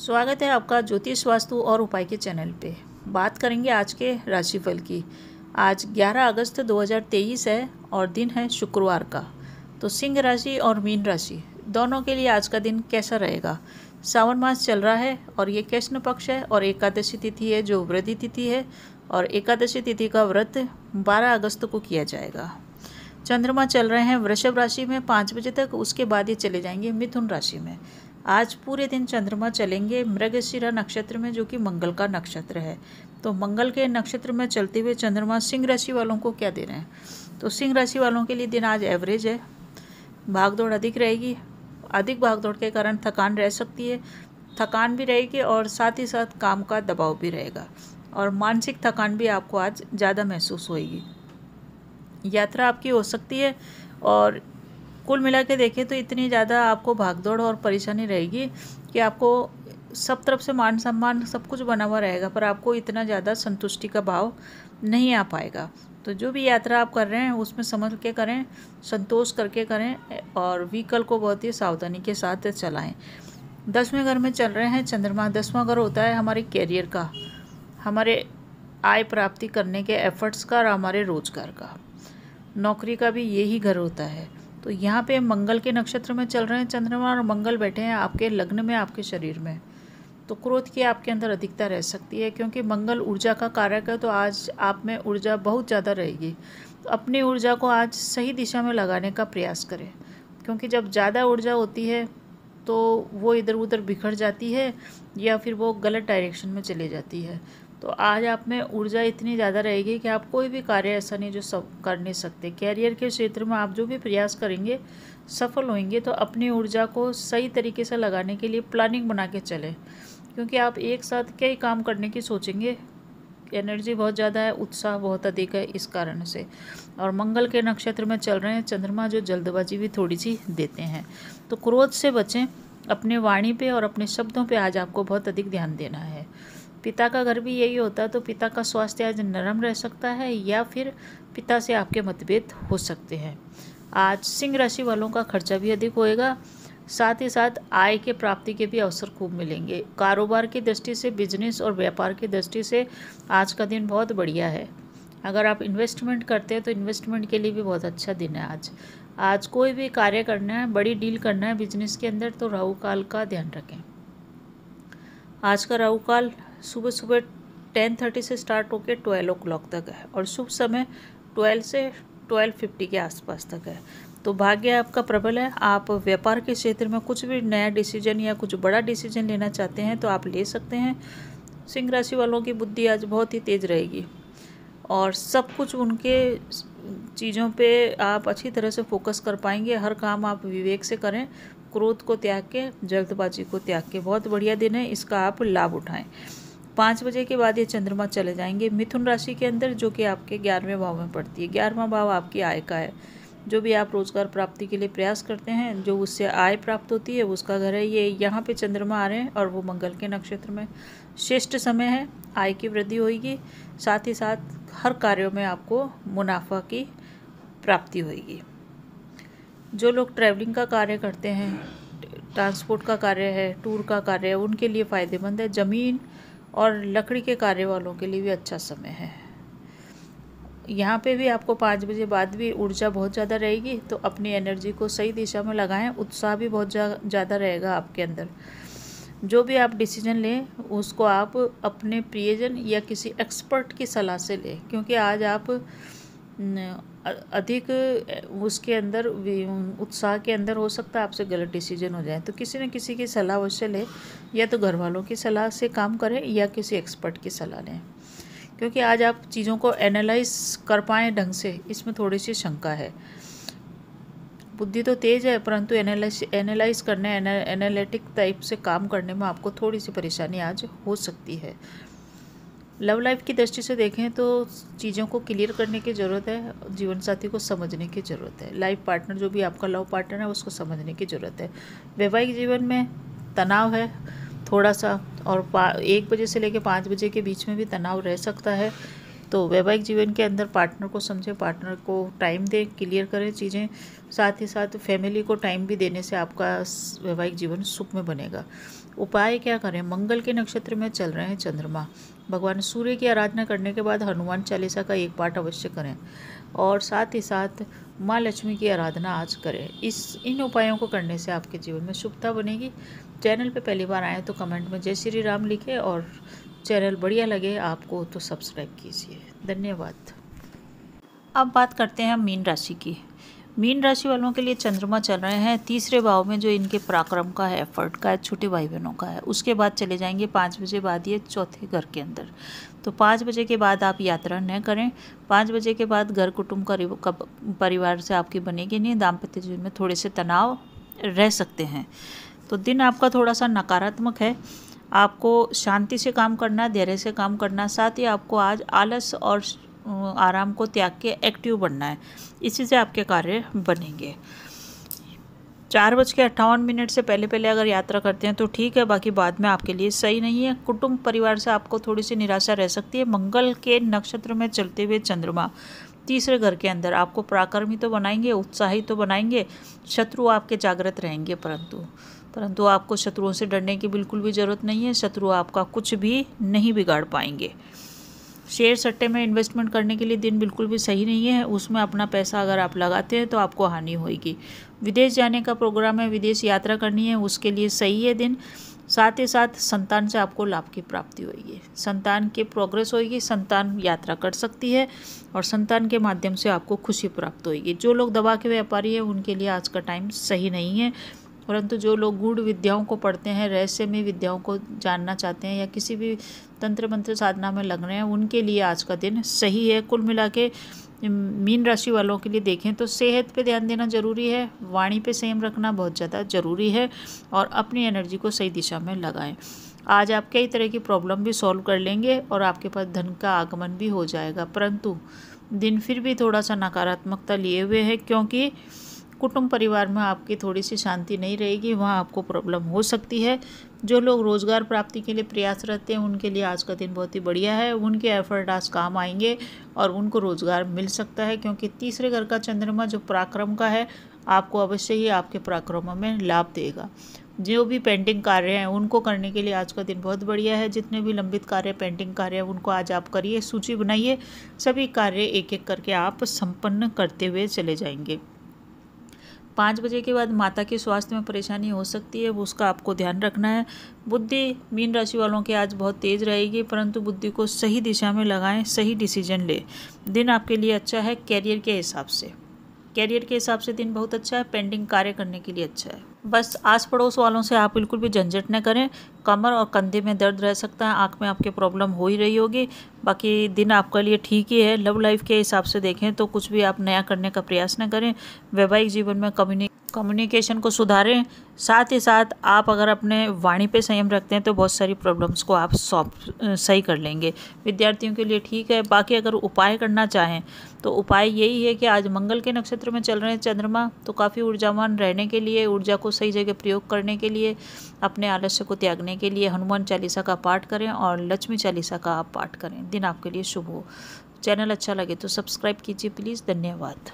स्वागत है आपका ज्योतिष वास्तु और उपाय के चैनल पे। बात करेंगे आज के राशिफल की। आज 11 अगस्त 2023 है और दिन है शुक्रवार का। तो सिंह राशि और मीन राशि, दोनों के लिए आज का दिन कैसा रहेगा? सावन मास चल रहा है और ये कृष्ण पक्ष है और एकादशी तिथि है जो वृद्धि तिथि है और एकादशी तिथि का व्रत 12 अगस्त को किया जाएगा। चंद्रमा चल रहे हैं वृषभ राशि में पाँच बजे तक, उसके बाद ये चले जाएँगे मिथुन राशि में। आज पूरे दिन चंद्रमा चलेंगे मृगशिरा नक्षत्र में, जो कि मंगल का नक्षत्र है। तो मंगल के नक्षत्र में चलते हुए चंद्रमा सिंह राशि वालों को क्या दे रहे हैं? तो सिंह राशि वालों के लिए दिन आज एवरेज है। भागदौड़ अधिक रहेगी। अधिक भागदौड़ के कारण थकान रह सकती है। थकान भी रहेगी और साथ ही साथ काम का दबाव भी रहेगा। और मानसिक थकान भी आपको आज ज़्यादा महसूस होएगी। यात्रा आपकी हो सकती है और कुल मिला के देखें तो इतनी ज़्यादा आपको भागदौड़ और परेशानी रहेगी कि आपको सब तरफ़ से मान सम्मान सब कुछ बना हुआ रहेगा, पर आपको इतना ज़्यादा संतुष्टि का भाव नहीं आ पाएगा। तो जो भी यात्रा आप कर रहे हैं, उसमें समझ के करें, संतोष करके करें और व्हीकल को बहुत ही सावधानी के साथ चलाएँ। दसवें घर में चल रहे हैं चंद्रमा। दसवां घर होता है हमारे कैरियर का, हमारे आय प्राप्ति करने के एफर्ट्स का और हमारे रोज़गार का। नौकरी का भी यही घर होता है। तो यहाँ पे मंगल के नक्षत्र में चल रहे हैं चंद्रमा और मंगल बैठे हैं आपके लग्न में, आपके शरीर में। तो क्रोध की आपके अंदर अधिकता रह सकती है क्योंकि मंगल ऊर्जा का कारक है तो आज आप में ऊर्जा बहुत ज़्यादा रहेगी। तो अपनी ऊर्जा को आज सही दिशा में लगाने का प्रयास करें, क्योंकि जब ज़्यादा ऊर्जा होती है तो वो इधर उधर बिखर जाती है या फिर वो गलत डायरेक्शन में चली जाती है। तो आज आप में ऊर्जा इतनी ज़्यादा रहेगी कि आप कोई भी कार्य ऐसा नहीं जो सब कर नहीं सकते। कैरियर के क्षेत्र में आप जो भी प्रयास करेंगे, सफल होंगे तो अपनी ऊर्जा को सही तरीके से लगाने के लिए प्लानिंग बना के चलें। क्योंकि आप एक साथ कई काम करने की सोचेंगे एनर्जी बहुत ज़्यादा है, उत्साह बहुत अधिक है इस कारण से। और मंगल के नक्षत्र में चल रहे हैं, चंद्रमा जो जल्दबाजी भी थोड़ी सी देते हैं। तो क्रोध से बचें, अपने वाणी पे और अपने शब्दों पे आज आपको बहुत अधिक ध्यान देना है। पिता का घर भी यही होता है तो पिता का स्वास्थ्य आज नरम रह सकता है या फिर पिता से आपके मतभेद हो सकते हैं। आज सिंह राशि वालों का खर्चा भी अधिक होएगा, साथ ही साथ आय के प्राप्ति के भी अवसर खूब मिलेंगे। कारोबार की दृष्टि से बिज़नेस और व्यापार की दृष्टि से आज का दिन बहुत बढ़िया है। अगर आप इन्वेस्टमेंट करते हैं तो इन्वेस्टमेंट के लिए भी बहुत अच्छा दिन है आज। आज कोई भी कार्य करना है, बड़ी डील करना है बिज़नेस के अंदर तो राहु काल का ध्यान रखें। आज का राहु काल सुबह सुबह टेन थर्टी से स्टार्ट होकर ट्वेल्व ओ क्लॉक तक है और शुभ समय ट्वेल्व से ट्वेल्व फिफ्टी के आसपास तक है। तो भाग्य आपका प्रबल है। आप व्यापार के क्षेत्र में कुछ भी नया डिसीज़न या कुछ बड़ा डिसीज़न लेना चाहते हैं तो आप ले सकते हैं। सिंह राशि वालों की बुद्धि आज बहुत ही तेज़ रहेगी और सब कुछ उनके चीज़ों पे आप अच्छी तरह से फोकस कर पाएँगे। हर काम आप विवेक से करें, क्रोध को त्याग के, जल्दबाजी को त्याग के। बहुत बढ़िया दिन है। इसका आप लाभ उठाएँ। पाँच बजे के बाद ये चंद्रमा चले जाएँगे मिथुन राशि के अंदर, जो कि आपके ग्यारहवें भाव में पड़ती है। ग्यारहवा भाव आपकी आय का है। जो भी आप रोज़गार प्राप्ति के लिए प्रयास करते हैं, जो उससे आय प्राप्त होती है, उसका घर है ये। यहाँ पे चंद्रमा आ रहे हैं और वो मंगल के नक्षत्र में। श्रेष्ठ समय है, आय की वृद्धि होगी साथ ही साथ हर कार्यों में आपको मुनाफा की प्राप्ति होगी जो लोग ट्रैवलिंग का कार्य करते हैं, ट्रांसपोर्ट का कार्य है, टूर का कार्य है, उनके लिए फ़ायदेमंद है। ज़मीन और लकड़ी के कार्य वालों के लिए भी अच्छा समय है। यहाँ पे भी आपको पाँच बजे बाद भी ऊर्जा बहुत ज़्यादा रहेगी तो अपनी एनर्जी को सही दिशा में लगाएँ, उत्साह भी बहुत ज़्यादा रहेगा आपके अंदर। जो भी आप डिसीज़न लें, उसको आप अपने प्रियजन या किसी एक्सपर्ट की सलाह से लें, क्योंकि आज आप अधिक उसके अंदर उत्साह के अंदर हो सकता है आपसे गलत डिसीज़न हो जाए। तो किसी न किसी की सलाह अवश्य लें, या तो घर वालों की सलाह से काम करें, या किसी एक्सपर्ट की सलाह लें। क्योंकि आज आप चीज़ों को एनालाइज कर पाएँ ढंग से, इसमें थोड़ी सी शंका है। बुद्धि तो तेज़ है, परंतु एनालाइज एनालाइज करने एनालिटिक टाइप से काम करने में आपको थोड़ी सी परेशानी आज हो सकती है। लव लाइफ की दृष्टि से देखें तो चीज़ों को क्लियर करने की ज़रूरत है जीवन साथी को समझने की ज़रूरत है। लाइफ पार्टनर जो भी आपका लव पार्टनर है, उसको समझने की ज़रूरत है। वैवाहिक जीवन में तनाव है थोड़ा सा और एक बजे से लेकर पाँच बजे के बीच में भी तनाव रह सकता है। तो वैवाहिक जीवन के अंदर पार्टनर को समझें, पार्टनर को टाइम दें, क्लियर करें चीज़ें। साथ ही साथ फैमिली को टाइम भी देने से आपका वैवाहिक जीवन सुख में बनेगा। उपाय क्या करें? मंगल के नक्षत्र में चल रहे हैं चंद्रमा। भगवान सूर्य की आराधना करने के बाद हनुमान चालीसा का एक पाठ अवश्य करें और साथ ही साथ माँ लक्ष्मी की आराधना आज करें। इस, इन उपायों को करने से आपके जीवन में शुभता बनेगी। चैनल पे पहली बार आए तो कमेंट में जय श्री राम लिखें और चैनल बढ़िया लगे आपको तो सब्सक्राइब कीजिए। धन्यवाद। अब बात करते हैं मीन राशि की। मीन राशि वालों के लिए चंद्रमा चल रहे हैं। तीसरे भाव में जो इनके पराक्रम का है, एफर्ट का है, छोटे भाई बहनों का है, उसके बाद चले जाएँगे पाँच बजे बाद ये चौथे घर के अंदर। तो पाँच बजे के बाद आप यात्रा न करें। पाँच बजे के बाद घर कुटुंब का परिवार से आपकी बनेगी नहीं दाम्पत्य जीवन में थोड़े से तनाव रह सकते हैं। तो दिन आपका थोड़ा सा नकारात्मक है। आपको शांति से काम करना, धैर्य से काम करना, साथ ही आपको आज आलस और आराम को त्याग के एक्टिव बनना है। इसी से आपके कार्य बनेंगे। चार बज के अट्ठावन मिनट से पहले पहले अगर यात्रा करते हैं तो ठीक है, बाकी बाद में आपके लिए सही नहीं है। कुटुंब परिवार से आपको थोड़ी सी निराशा रह सकती है। मंगल के नक्षत्र में चलते हुए चंद्रमा, तीसरे घर के अंदर आपको पराक्रमी तो बनाएँगे, उत्साही तो बनाएँगे, शत्रु आपके जागृत रहेंगे, परंतु परंतु आपको शत्रुओं से डरने की बिल्कुल भी ज़रूरत नहीं है। शत्रु आपका कुछ भी नहीं बिगाड़ पाएँगे। शेयर सट्टे में इन्वेस्टमेंट करने के लिए दिन बिल्कुल भी सही नहीं है, उसमें अपना पैसा अगर आप लगाते हैं तो आपको हानि होगी विदेश जाने का प्रोग्राम है, विदेश यात्रा करनी है, उसके लिए सही है दिन। साथ ही साथ संतान से आपको लाभ की प्राप्ति होगी संतान की प्रोग्रेस होगी संतान यात्रा कर सकती है और संतान के माध्यम से आपको खुशी प्राप्त होगी जो लोग दवा के व्यापारी हैं, उनके लिए आज का टाइम सही नहीं है। परंतु जो लोग गूढ़ विद्याओं को पढ़ते हैं, रहस्यमय विद्याओं को जानना चाहते हैं या किसी भी तंत्र मंत्र साधना में लग रहे हैं, उनके लिए आज का दिन सही है। कुल मिला के मीन राशि वालों के लिए देखें तो सेहत पे ध्यान देना ज़रूरी है, वाणी पे सेम रखना बहुत ज़्यादा ज़रूरी है और अपनी एनर्जी को सही दिशा में लगाएँ। आज आप कई तरह की प्रॉब्लम भी सॉल्व कर लेंगे और आपके पास धन का आगमन भी हो जाएगा, परंतु दिन फिर भी थोड़ा सा नकारात्मकता लिए हुए है, क्योंकि कुटुंब परिवार में आपकी थोड़ी सी शांति नहीं रहेगी, वहाँ आपको प्रॉब्लम हो सकती है। जो लोग रोज़गार प्राप्ति के लिए प्रयास रहते हैं, उनके लिए आज का दिन बहुत ही बढ़िया है। उनके एफर्ट आज काम आएँगे और उनको रोज़गार मिल सकता है, क्योंकि तीसरे घर का चंद्रमा जो पराक्रम का है, आपको अवश्य ही आपके पराक्रमों में लाभ देगा। जो भी पेंटिंग कार्य हैं, उनको करने के लिए आज का दिन बहुत बढ़िया है। जितने भी लंबित कार्य, पेंटिंग कार्य हैं, उनको आज आप करिए, सूची बनाइए। सभी कार्य एक एक करके आप संपन्न करते हुए चले जाएँगे। पाँच बजे के बाद माता के स्वास्थ्य में परेशानी हो सकती है, वो उसका आपको ध्यान रखना है। बुद्धि मीन राशि वालों की आज बहुत तेज़ रहेगी, परंतु बुद्धि को सही दिशा में लगाएँ, सही डिसीज़न लें। दिन आपके लिए अच्छा है, कैरियर के हिसाब से। कैरियर के हिसाब से दिन बहुत अच्छा है, पेंडिंग कार्य करने के लिए अच्छा है। बस आस पड़ोस वालों से आप बिल्कुल भी झंझट न करें। कमर और कंधे में दर्द रह सकता है, आँख में आपके प्रॉब्लम हो ही रही होगी। बाकी दिन आपके लिए ठीक ही है। लव लाइफ के हिसाब से देखें तो कुछ भी आप नया करने का प्रयास न करें। वैवाहिक जीवन में कम्युनि कम्युनिकेशन को सुधारें। साथ ही साथ आप अगर अपने वाणी पे संयम रखते हैं तो बहुत सारी प्रॉब्लम्स को आप सॉल्व सही कर लेंगे। विद्यार्थियों के लिए ठीक है। बाकी अगर उपाय करना चाहें तो उपाय यही है कि आज मंगल के नक्षत्र में चल रहे हैं चंद्रमा तो काफ़ी ऊर्जावान रहने के लिए, ऊर्जा को सही जगह प्रयोग करने के लिए, अपने आलस्य को त्यागने के लिए हनुमान चालीसा का पाठ करें और लक्ष्मी चालीसा का आप पाठ करें। दिन आपके लिए शुभ हो। चैनल अच्छा लगे तो सब्सक्राइब कीजिए प्लीज़ धन्यवाद।